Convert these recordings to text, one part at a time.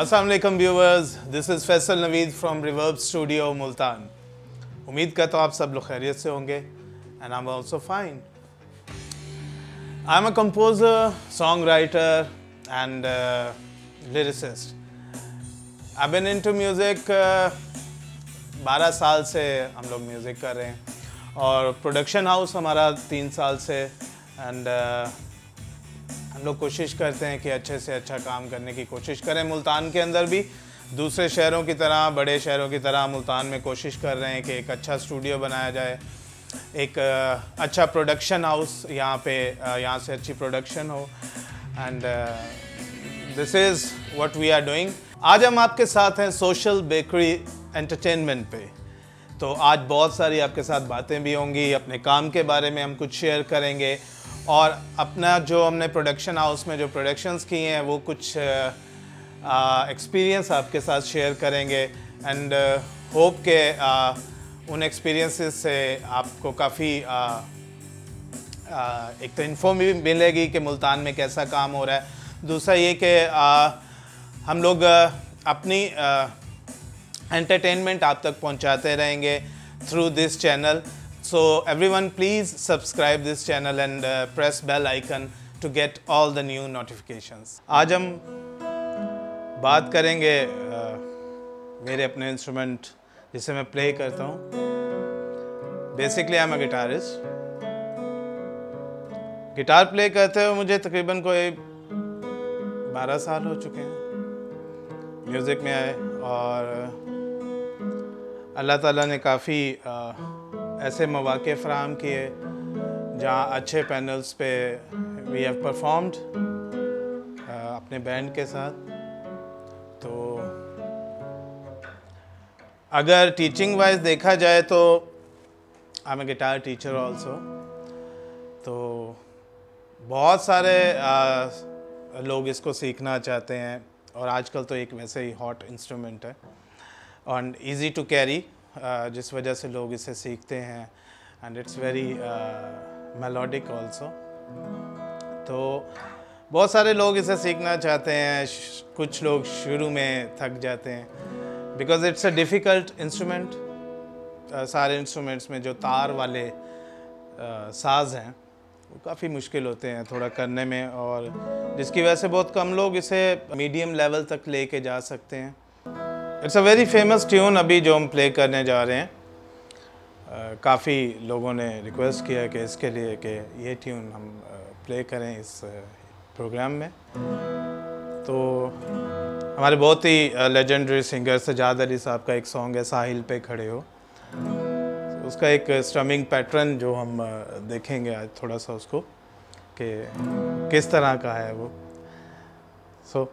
Aslam viewers this is Faisal Naveed from reverb studio Multan उम्मीद का तो आप सब लोग खैरियत से होंगे and I am also fine I am a composer song writer and lyricist I been into music बारह साल से हम लोग म्यूज़िक कर रहे हैं, और प्रोडक्शन हाउस हमारा तीन साल से एंड हम लोग कोशिश करते हैं कि अच्छे से अच्छा काम करने की कोशिश करें मुल्तान के अंदर भी। दूसरे शहरों की तरह, बड़े शहरों की तरह मुल्तान में कोशिश कर रहे हैं कि एक अच्छा स्टूडियो बनाया जाए। एक अच्छा प्रोडक्शन हाउस यहाँ पे यहाँ से अच्छी प्रोडक्शन हो। And this is what we are doing आज हम आपके साथ हैं सोशल बेकरी एंटरटेनमेंट पे। तो आज बहुत सारी आपके साथ बातें भी होंगी, अपने काम के बारे में हम कुछ शेयर करेंगे। और अपना जो हमने प्रोडक्शन हाउस में जो प्रोडक्शंस किए हैं वो कुछ एक्सपीरियंस आपके साथ शेयर करेंगे। एंड होप uh, के uh, उन एक्सपीरियंसेस से आपको काफ़ी uh, एक तो इन्फो भी मिलेगी कि मुल्तान में कैसा काम हो रहा है। दूसरा ये कि हम लोग अपनी एंटरटेनमेंट आप तक पहुंचाते रहेंगे through this channel so everyone please subscribe this channel and press bell icon to get all the new notifications आज हम बात करेंगे uh, मेरे अपने इंस्ट्रूमेंट जिसे मैं प्ले करता हूँ। Basically I am a guitarist guitar play करते हुए मुझे तकरीबन कोई बारह साल हो चुके हैं म्यूज़िक में आए और अल्लाह ताला ने काफ़ी ऐसे मौाक़े फ़राम किए जहाँ अच्छे पैनल्स पे वी हैव परफॉर्म्ड अपने बैंड के साथ। तो अगर टीचिंग वाइज देखा जाए तो I am a guitar teacher also तो बहुत सारे आ, लोग इसको सीखना चाहते हैं और आजकल तो एक वैसे ही हॉट इंस्ट्रूमेंट है। और इजी टू कैरी जिस वजह से लोग इसे सीखते हैं and it's very melodic also तो बहुत सारे लोग इसे सीखना चाहते हैं कुछ लोग शुरू में थक जाते हैं because it's a difficult instrument सारे इंस्ट्रूमेंट्स में जो तार वाले uh, साज हैं वो काफ़ी मुश्किल होते हैं थोड़ा करने में और जिसकी वजह से बहुत कम लोग इसे मीडियम लेवल तक लेके जा सकते हैं। It's a very famous tune अभी जो हम प्ले करने जा रहे हैं। काफ़ी लोगों ने रिक्वेस्ट किया कि इसके लिए कि ये ट्यून हम प्ले करें इस प्रोग्राम में। तो हमारे बहुत ही लेजेंडरी सिंगर सजाद अली साहब का एक सॉन्ग है, साहिल पे खड़े हो। उसका एक स्ट्रमिंग पैटर्न जो हम देखेंगे आज थोड़ा सा उसको कि किस तरह का है वो। सो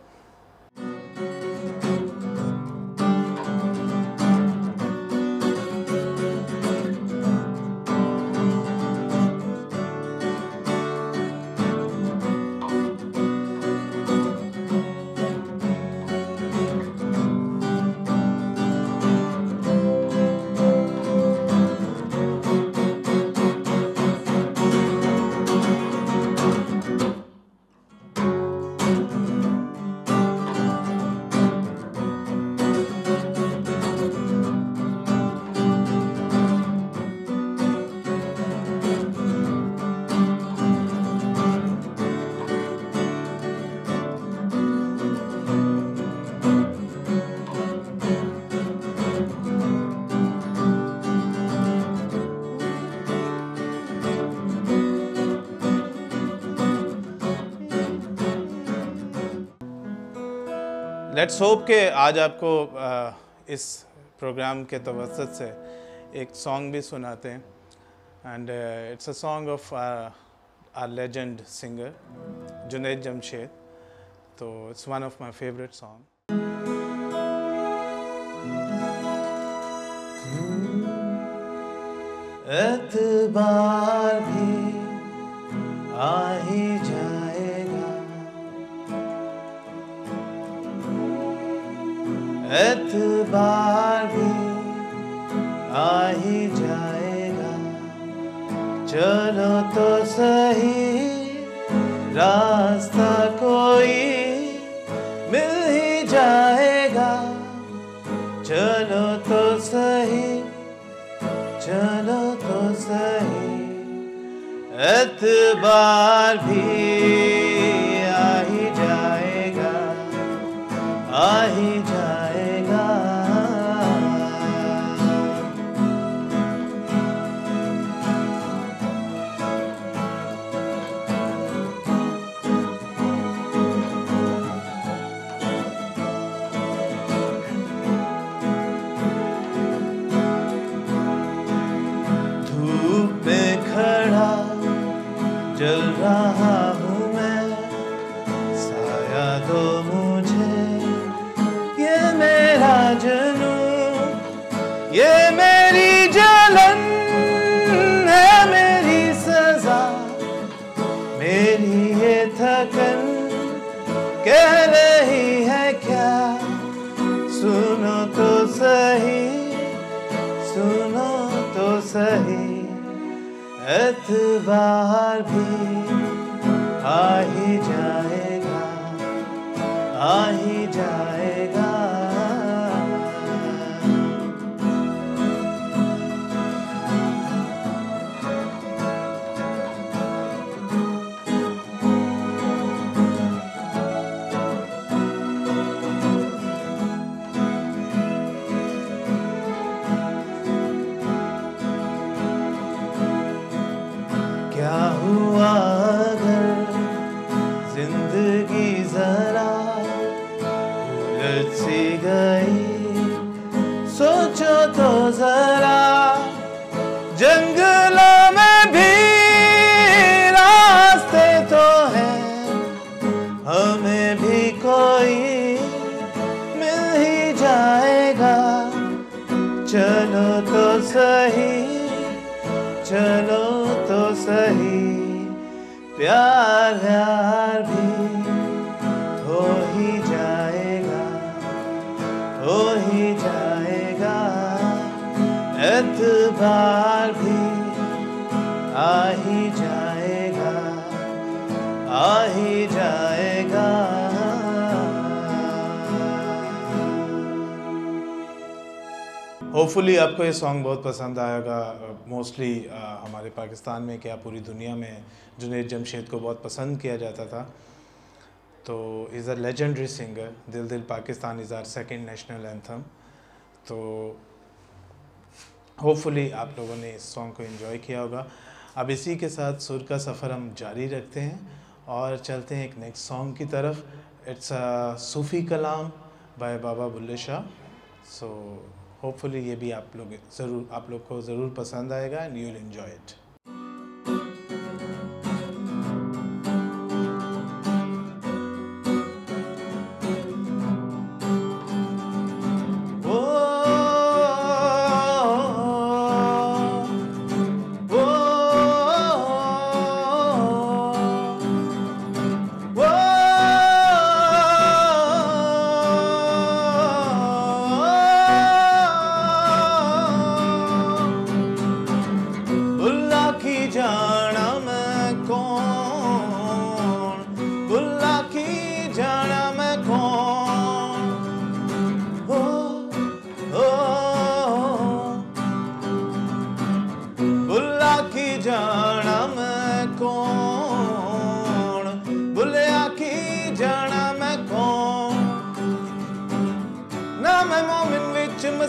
लेट्स होप के आज आपको इस प्रोग्राम के तवसत से एक सॉन्ग भी सुनाते हैं। And it's a song of our legend singer Junaid Jamshed तो it's one of my favourite song एतबार बार भी आ ही जाएगा। चलो तो सही, रास्ता कोई मिल ही जाएगा। चलो तो सही, चलो तो सही, एतबार भी एतबार भी आ ही जाएगा आ ही जाएगा। चलो तो सही, प्यार यार भी हो ही जाएगा, हो ही जाएगा। एतबार भी आ ही जाएगा, आ ही जाएगा। होपफुली आपको ये सॉन्ग बहुत पसंद आएगा मोस्टली हमारे पाकिस्तान में क्या पूरी दुनिया में जुनेद जमशेद को बहुत पसंद किया जाता था। तो इज़ अ लेजेंडरी सिंगर दिल दिल Pakistan is our second national anthem तो होपफुली आप लोगों ने इस सॉन्ग को इन्जॉय किया होगा। अब इसी के साथ सुर का सफ़र हम जारी रखते हैं और चलते हैं एक नेक्स्ट सॉन्ग की तरफ़। It's a Sufi kalam by Baba Bulleh Shah so hopefully ये भी आप लोग ज़रूर, आप लोग को ज़रूर पसंद आएगा and you will enjoy it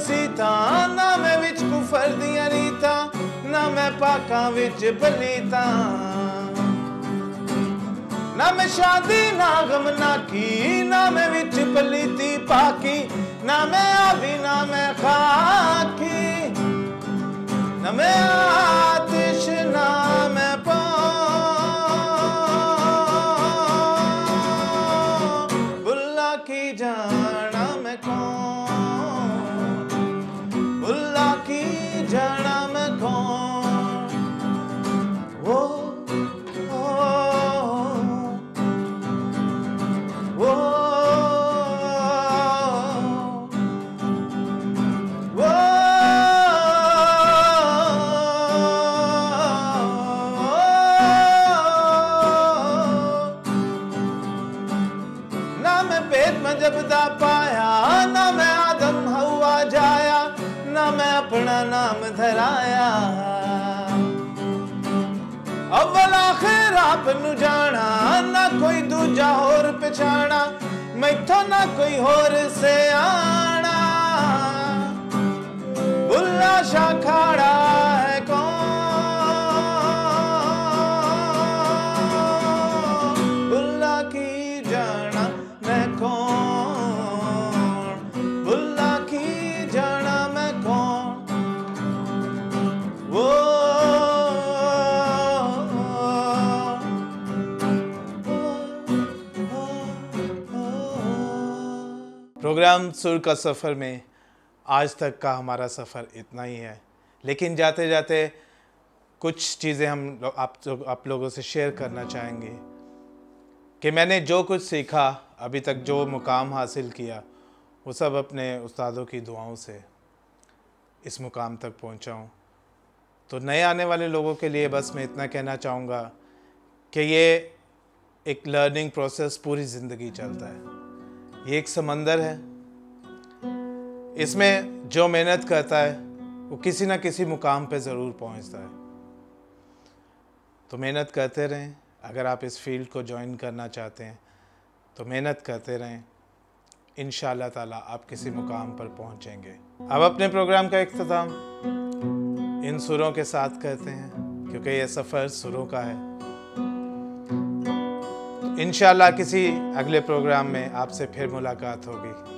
ਵਿੱਚ ਮਸੀਤਾਂ ਨਾ ਮੈਂ ਵਿੱਚ ਕੁਫਰ ਦੀਆਂ ਰੀਤਾਂ, ਨਾ ਮੈਂ ਪਾਕਾਂ ਵਿੱਚ ਬਲੀਤਾਂ। ਨਾ ਮੈਂ ਸ਼ਾਦੀ, ਨਾ ਗਮ, ਨਾ ਕੀ, ਨਾ ਮੈਂ ਵਿੱਚ ਪਲੀਤੀ ਪਾਕੀ, ਨਾ ਮੈਂ ਆਵੀ, ਨਾ ਮੈਂ ਖਾਕੀ। ਨਾ ਮੈਂ अव्वल आखिर आप नु जाना, ना कोई दूजा होर पछाना, मैथों ना कोई होर से आना। बुल्ला शाह प्रोग्राम सुर का सफ़र में आज तक का हमारा सफ़र इतना ही है। लेकिन जाते जाते कुछ चीज़ें हम लो- आप जो- आप लोगों से शेयर करना चाहेंगे कि मैंने जो कुछ सीखा, अभी तक जो मुकाम हासिल किया, वो सब अपने उस्तादों की दुआओं से इस मुकाम तक पहुँचा हूँ। तो नए आने वाले लोगों के लिए बस मैं इतना कहना चाहूँगा कि ये एक लर्निंग प्रोसेस पूरी ज़िंदगी चलता है। ये एक समंदर है। इसमें जो मेहनत करता है, वो किसी ना किसी मुकाम पे ज़रूर पहुँचता है। तो मेहनत करते रहें। अगर आप इस फ़ील्ड को ज्वाइन करना चाहते हैं तो मेहनत करते रहें। इन ताला आप किसी मुकाम पर पहुँचेंगे। अब अपने प्रोग्राम का इख्तिताम इन सुरों के साथ करते हैं, क्योंकि यह सफ़र सुरों का है। इन किसी अगले प्रोग्राम में आपसे फिर मुलाकात होगी।